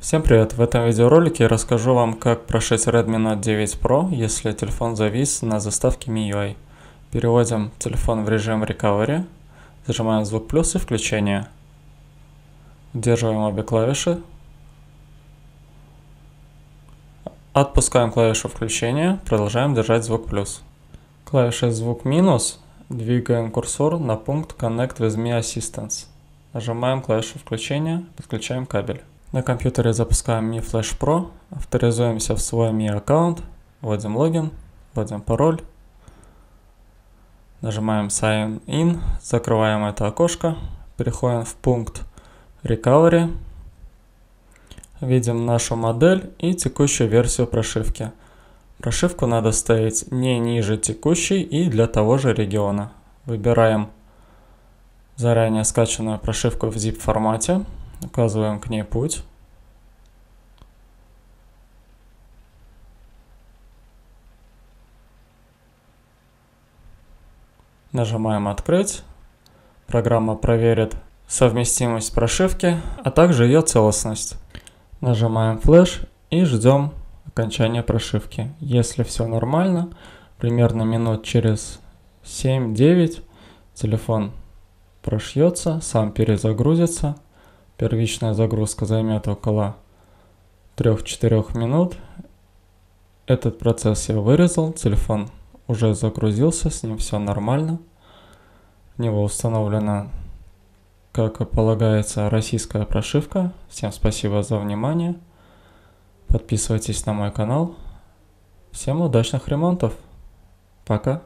Всем привет! В этом видеоролике я расскажу вам, как прошить Redmi Note 9 Pro, если телефон завис на заставке MIUI. Переводим телефон в режим Recovery, зажимаем звук плюс и включение. Удерживаем обе клавиши. Отпускаем клавишу включения, продолжаем держать звук плюс. Клавишей звук минус двигаем курсор на пункт Connect with Me Assistance. Нажимаем клавишу включения, подключаем кабель. На компьютере запускаем Mi Flash Pro, авторизуемся в свой Mi аккаунт, вводим логин, вводим пароль, нажимаем Sign In, закрываем это окошко, переходим в пункт Recovery, видим нашу модель и текущую версию прошивки. Прошивку надо ставить не ниже текущей и для того же региона. Выбираем заранее скачанную прошивку в zip формате, указываем к ней путь. Нажимаем «Открыть». Программа проверит совместимость прошивки, а также ее целостность. Нажимаем «Флеш» и ждем окончания прошивки. Если все нормально, примерно минут через 7-9 телефон прошьется, сам перезагрузится. Первичная загрузка займет около 3-4 минут. Этот процесс я вырезал, телефон уже загрузился, с ним все нормально. В него установлена, как и полагается, российская прошивка. Всем спасибо за внимание. Подписывайтесь на мой канал. Всем удачных ремонтов. Пока.